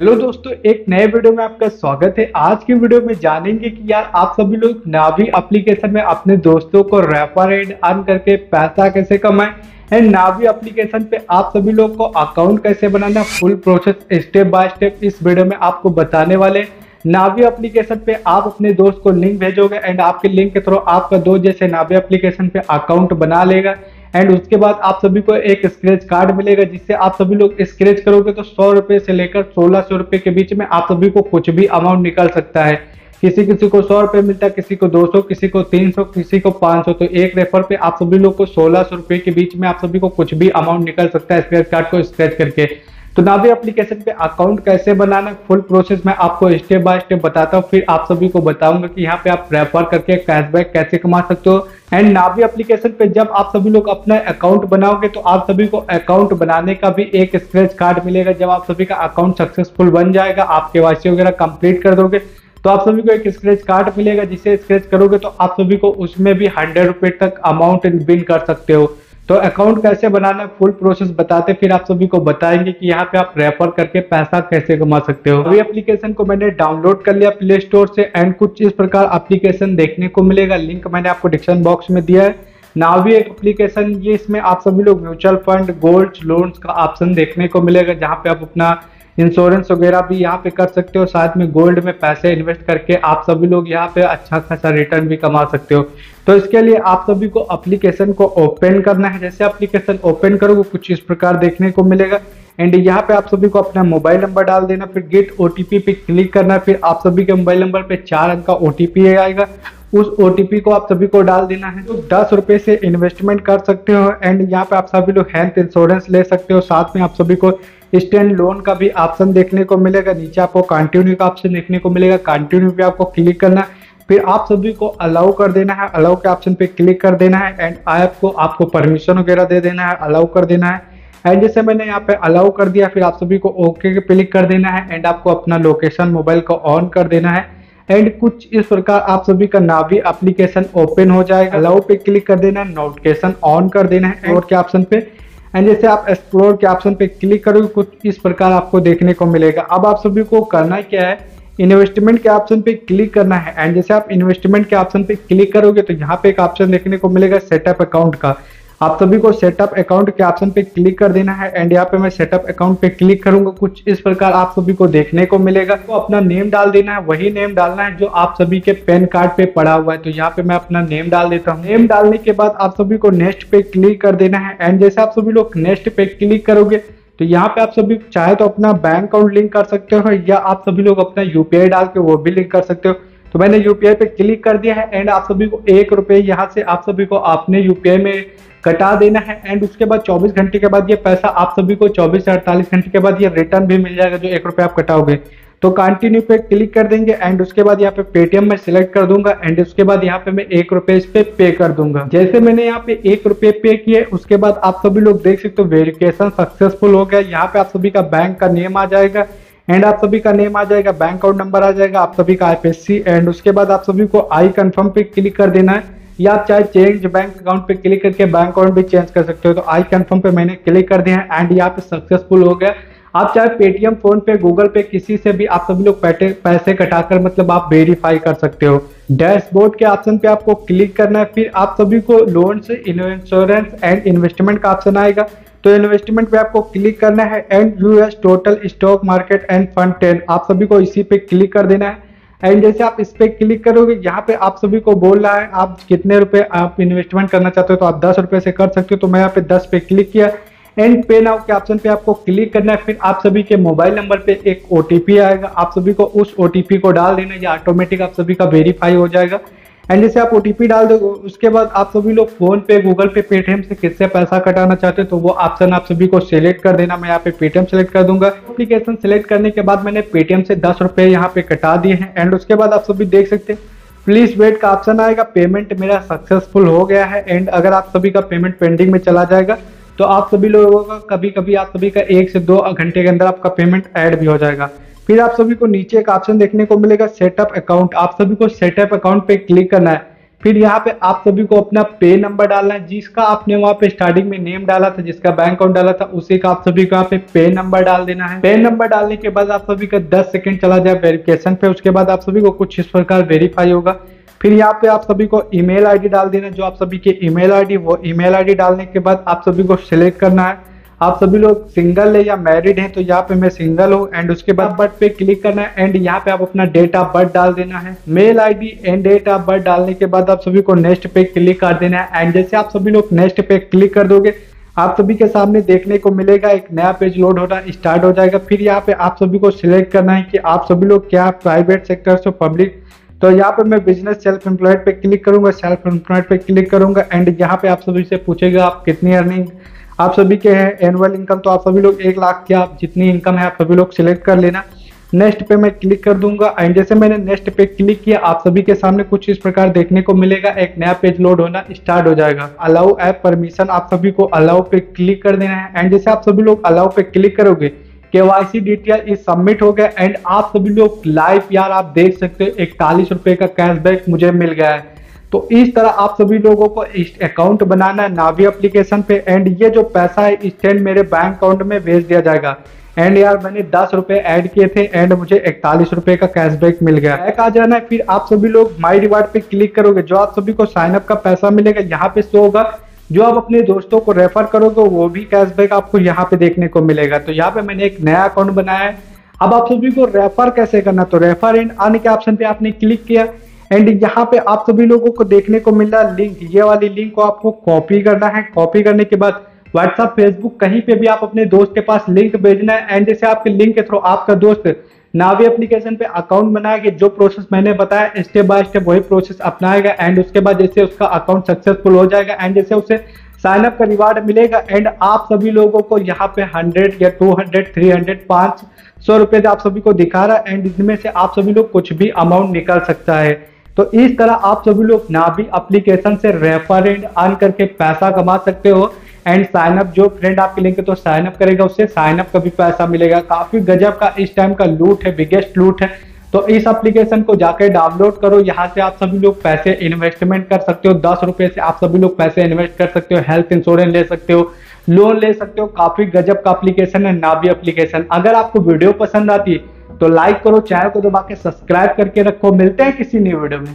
Hello दोस्तों, एक नए वीडियो में आपका स्वागत है। आज की वीडियो में जानेंगे कि यार आप सभी लोग नावी एप्लीकेशन में अपने दोस्तों को रेफर एंड अर्न करके पैसा कैसे कमाएँ एंड नावी एप्लीकेशन पे आप सभी लोग को अकाउंट कैसे बनाना full process step by step इस वीडियो में आपको बताने वाले नावी एप्लीकेशन पे आप अपने दोस्त को लिंक भेजोगे एंड आपके लिंक के थ्रू आपका दोस्त जैसे नावी एप्लीकेशन पे अकाउंट बना लेगा। एंड उसके बाद आप सभी को एक स्क्रेच कार्ड मिलेगा, जिससे आप सभी लोग स्क्रेच करोगे तो सौ रुपये से लेकर सोलह सौ रुपये के बीच में आप सभी को कुछ भी अमाउंट निकल सकता है। किसी किसी को सौ रुपये मिलता है, किसी को दो सौ, किसी को तीन सौ, किसी को पाँच सौ तो एक रेफर पे आप सभी लोग को सोलह सौ रुपये के बीच में आप सभी को कुछ भी अमाउंट निकल सकता है स्क्रेच कार्ड को स्क्रेच करके। तो नाभी एप्लीकेशन पे अकाउंट कैसे बनाना फुल प्रोसेस मैं आपको स्टेप बाय स्टेप बताता हूँ, फिर आप सभी को बताऊँगा कि यहाँ पे आप रेफर करके कैशबैक कैसे कमा सकते हो। एंड नाभी एप्लीकेशन पे जब आप सभी लोग अपना अकाउंट बनाओगे तो आप सभी को अकाउंट बनाने का भी एक स्क्रेच कार्ड मिलेगा। जब आप सभी का अकाउंट सक्सेसफुल बन जाएगा, आप के वगैरह कंप्लीट कर दोगे तो आप सभी को एक स्क्रेच कार्ड मिलेगा। जिसे स्क्रेच करोगे तो आप सभी को उसमें भी हंड्रेड तक अमाउंट बिन कर सकते हो। तो अकाउंट कैसे बनाना फुल प्रोसेस बताते, फिर आप सभी को बताएँगे कि यहाँ पे आप रेफर करके पैसा कैसे कमा सकते हो। अभी एप्लीकेशन को मैंने डाउनलोड कर लिया प्ले स्टोर से एंड कुछ इस प्रकार एप्लीकेशन देखने को मिलेगा। लिंक मैंने आपको डिस्क्रिप्शन बॉक्स में दिया है। नावी एक एप्लीकेशन ये इसमें आप सभी लोग म्यूचुअल फंड गोल्ड लोन्स का ऑप्शन देखने को मिलेगा, जहाँ पे आप अपना इंश्योरेंस वगैरह भी यहाँ पे कर सकते हो। साथ में गोल्ड में पैसे इन्वेस्ट करके आप सभी लोग यहाँ पे अच्छा खासा रिटर्न भी कमा सकते हो। तो इसके लिए आप सभी को एप्लीकेशन को ओपन करना है। जैसे एप्लीकेशन ओपन करोगे, कुछ इस प्रकार देखने को मिलेगा। एंड यहाँ पे आप सभी को अपना मोबाइल नंबर डाल देना, फिर गेट ओटीपी पे क्लिक करना, फिर आप सभी के मोबाइल नंबर पे चार अंक का ओटीपी आएगा। उस ओटीपी को आप सभी को डाल देना है। तो दस रुपए से इन्वेस्टमेंट कर सकते हो एंड यहाँ पे आप सभी लोग हेल्थ इंश्योरेंस ले सकते हो। साथ में आप सभी को स्टैंड लोन का भी ऑप्शन देखने को मिलेगा। नीचे आपको कंटिन्यू का ऑप्शन देखने को मिलेगा। कंटिन्यू पे आपको क्लिक करना। फिर आप सभी को अलाउ कर देना है अलाउ के ऑप्शन पे क्लिक कर देना है एंड ऐप को आपको परमिशन वगैरह दे देना है अलाउ कर देना है। एंड जैसे मैंने यहाँ पे अलाउ कर दिया, फिर आप सभी को ओके के क्लिक कर देना है एंड आपको अपना लोकेशन मोबाइल को ऑन कर देना है। एंड कुछ इस प्रकार आप सभी का नावी एप्लीकेशन ओपन हो जाएगा अलाउ पे क्लिक कर देना है नोटिफिकेशन ऑन कर देना है और के ऑप्शन पे। एंड जैसे आप एक्सप्लोर के ऑप्शन पे क्लिक करोगे, कुछ इस प्रकार आपको देखने को मिलेगा। अब आप सभी को करना क्या है इन्वेस्टमेंट के ऑप्शन पे क्लिक करना है। एंड जैसे आप इन्वेस्टमेंट के ऑप्शन पे क्लिक करोगे तो यहाँ पे एक ऑप्शन देखने को मिलेगा सेटअप अकाउंट का। आप सभी को सेटअप अकाउंट के ऑप्शन पे क्लिक कर देना है। एंड यहाँ पे मैं सेटअप अकाउंट पे क्लिक करूँगा। कुछ इस प्रकार आप सभी को देखने को मिलेगा। तो अपना नेम डाल देना है। वही नेम डालना है जो आप सभी के पैन कार्ड पे पड़ा हुआ है। तो यहाँ पे मैं अपना नेम डाल देता हूँ। नेम डालने के बाद आप सभी को नेक्स्ट पे क्लिक कर देना है। एंड जैसे आप सभी लोग नेक्स्ट पे क्लिक करोगे तो यहाँ पे आप सभी चाहे तो अपना बैंक अकाउंट लिंक कर सकते हो या आप सभी लोग अपना यूपीआई डाल के वो भी लिंक कर सकते हो। तो मैंने यूपीआई पे क्लिक कर दिया है एंड आप सभी को एक रुपये यहाँ से आप सभी को अपने यूपीआई में कटा देना है एंड उसके बाद 24 घंटे के बाद ये पैसा आप सभी को 24 से अड़तालीस घंटे के बाद ये रिटर्न भी मिल जाएगा जो एक रुपये आप कटाओगे। तो कंटिन्यू पे क्लिक कर देंगे एंड उसके बाद यहाँ पे पेटीएम में सिलेक्ट कर दूँगा एंड उसके बाद यहाँ पे मैं एक रुपए इस पे पे कर दूँगा। जैसे मैंने यहाँ पे एक रुपए पे किए, उसके बाद आप सभी लोग देख सकते हो वेरिफिकेशन सक्सेसफुल हो गया। यहाँ पे आप सभी का बैंक का नेम आ जाएगा एंड आप सभी का नेम आ जाएगा बैंक अकाउंट नंबर आ जाएगा, आप सभी का आईपीएससी एंड उसके बाद आप सभी को आई कन्फर्म पे क्लिक कर देना है। या आप चाहे चेंज बैंक अकाउंट पे क्लिक करके बैंक अकाउंट भी चेंज कर सकते हो तो आई कन्फर्म पे मैंने क्लिक कर दिया है एंड यहाँ पे सक्सेसफुल हो गया। आप चाहे पेटीएम फ़ोन पे गूगल पे, किसी से भी आप सभी लोग पैसे कटाकर मतलब आप वेरीफाई कर सकते हो। डैशबोर्ड के ऑप्शन पे आपको क्लिक करना है, फिर आप सभी को लोन से इंश्योरेंस एंड इन्वेस्टमेंट का ऑप्शन आएगा। तो इन्वेस्टमेंट पे आपको क्लिक करना है and US total stock market and fund ten आप सभी को इसी पे क्लिक कर देना है। एंड जैसे आप इस पे क्लिक करोगे, यहाँ पे आप सभी को बोल रहा है, आप कितने रुपए आप इन्वेस्टमेंट करना चाहते हो तो आप दस रुपए से कर सकते हो। तो मैं यहाँ पे दस पे क्लिक किया। एंड पे नाउ के ऑप्शन पे आपको क्लिक करना है, फिर आप सभी के मोबाइल नंबर पे एक ओटीपी आएगा। आप सभी को उस ओटीपी को डाल देना, या ऑटोमेटिक आप सभी का वेरीफाई हो जाएगा। एंड जैसे आप ओटीपी डाल दो उसके बाद आप सभी लोग फ़ोन पे, गूगल पे पेटीएम से किससे पैसा कटाना चाहते हो तो वो ऑप्शन आप सभी को सिलेक्ट कर देना। मैं यहाँ पे पेटीएम सेलेक्ट कर दूँगा। एप्लीकेशन सिलेक्ट करने के बाद मैंने पेटीएम से दस रुपए यहाँ पे कटा दिए हैं। एंड उसके बाद आप सभी देख सकते हैं प्लीज़ वेट का ऑप्शन आएगा। पेमेंट मेरा सक्सेसफुल हो गया है। एंड अगर आप सभी का पेमेंट पेंडिंग में चला जाएगा तो आप सभी लोगों का कभी कभी आप सभी का एक से दो घंटे के अंदर आपका पेमेंट ऐड भी हो जाएगा। फिर आप सभी को नीचे एक ऑप्शन देखने को मिलेगा सेटअप अकाउंट आप सभी को सेटअप अकाउंट पे क्लिक करना है। फिर यहाँ पे आप सभी को अपना पे नंबर डालना है, जिसका आपने वहाँ पे स्टार्टिंग में नेम डाला था, जिसका बैंक अकाउंट डाला था, उसी का आप सभी को यहाँ पे पे नंबर डाल देना है। पे नंबर डालने के बाद आप सभी का 10 सेकंड चला जाए वेरिफिकेशन पे, उसके बाद आप सभी को कुछ इस प्रकार वेरीफाई होगा। फिर यहाँ पे आप सभी को ईमेल आईडी डाल देना जो आप सभी के ईमेल आईडी वो ईमेल आईडी डालने के बाद आप सभी को सिलेक्ट करना है। आप सभी लोग सिंगल है या मैरिड हैं तो यहाँ पे मैं सिंगल हूँ एंड उसके बाद बर्थ पे क्लिक करना है एंड यहाँ पे आप अपना डेट ऑफ़ बर्थ डाल देना है। Mail ID and date of birth डालने के बाद आप सभी को नेक्स्ट पे क्लिक कर देना है। एंड जैसे आप सभी लोग नेक्स्ट पे क्लिक कर दोगे आप सभी के सामने देखने को मिलेगा एक नया पेज लोड होना स्टार्ट हो जाएगा। फिर यहाँ पे आप सभी को सिलेक्ट करना है कि आप सभी लोग क्या प्राइवेट सेक्टर से पब्लिक तो यहाँ पे मैं बिज़नेस सेल्फ एम्प्लॉयड पे क्लिक करूँगा सेल्फ एम्प्लॉयड पे क्लिक करूँगा एंड यहाँ पे आप सभी से पूछेगा, आप कितनी अर्निंग आप सभी के हैं एनुअल इनकम तो आप सभी लोग एक लाख की, आप जितनी इनकम है आप सभी लोग सिलेक्ट कर लेना। नेक्स्ट पे मैं क्लिक कर दूँगा एंड जैसे मैंने नेक्स्ट पे क्लिक किया, आप सभी के सामने कुछ इस प्रकार देखने को मिलेगा, एक नया पेज लोड होना स्टार्ट हो जाएगा। अलाउ ऐप परमिशन आप सभी को अलाउ पे क्लिक कर देना है एंड जैसे आप सभी लोग अलाउ पे क्लिक करोगे केवाईसी डिटेल इस सबमिट हो गया एंड आप सभी लोग लाइव यार, आप देख सकते हो इकतालीस रुपए का कैशबैक मुझे मिल गया है। तो इस तरह आप सभी लोगों को अकाउंट बनाना है, नावी एप्लीकेशन पे एंड ये जो पैसा है इंस्टेंट मेरे बैंक अकाउंट में भेज दिया जाएगा। एंड यार, मैंने दस रुपए ऐड किए थे एंड मुझे इकतालीस रुपए का कैशबैक मिल गया। बैक आ जाना है, फिर आप सभी लोग माई रिवार्ड पे क्लिक करोगे। जो आप सभी को साइन अप का पैसा मिलेगा, यहाँ पे शो होगा। जो आप अपने दोस्तों को रेफर करोगे, वो भी कैशबैक आपको यहाँ पे देखने को मिलेगा। तो यहाँ पे मैंने एक नया अकाउंट बनाया है। अब आप सभी को रेफर कैसे करना? तो रेफर एंड आने के ऑप्शन पे आपने क्लिक किया। एंड यहाँ पे आप सभी लोगों को देखने को मिल रहा लिंक ये वाली लिंक को आपको कॉपी करना है। कॉपी करने के बाद व्हाट्सअप फेसबुक कहीं पे भी आप अपने दोस्त के पास लिंक भेजना है। एंड जैसे आपके लिंक के थ्रू आपका दोस्त नावी एप्लीकेशन पे अकाउंट बनाएगा जो प्रोसेस मैंने बताया स्टेप बाय स्टेप वही प्रोसेस अपनाएगा एंड उसके बाद जैसे उसका अकाउंट सक्सेसफुल हो जाएगा एंड जैसे उसे साइन अप का रिवार्ड मिलेगा एंड आप सभी लोगों को यहाँ पे 100 या 200 300 पाँच सौ रुपए आप सभी को दिखा रहा है एंड इसमें से आप सभी लोग कुछ भी अमाउंट निकाल सकता है। तो इस तरह आप सभी लोग नाभी एप्लीकेशन से रेफर एंड अर्न करके पैसा कमा सकते हो। एंड साइन अप जो फ्रेंड आपके लिंक तो साइन अप करेगा, उससे साइन अप का भी पैसा मिलेगा। काफ़ी गजब का इस टाइम का लूट है बिगेस्ट लूट है। तो इस एप्लीकेशन को जाकर डाउनलोड करो। यहाँ से आप सभी लोग पैसे इन्वेस्टमेंट कर सकते हो। दस रुपए से आप सभी लोग पैसे इन्वेस्ट कर सकते हो। हेल्थ इंश्योरेंस ले सकते हो। लोन ले सकते हो। काफ़ी गजब का एप्लीकेशन है नाभी एप्लीकेशन अगर आपको वीडियो पसंद आती है तो लाइक करो। चैनल को दबा के सब्सक्राइब करके रखो। मिलते हैं किसी न्यू वीडियो में।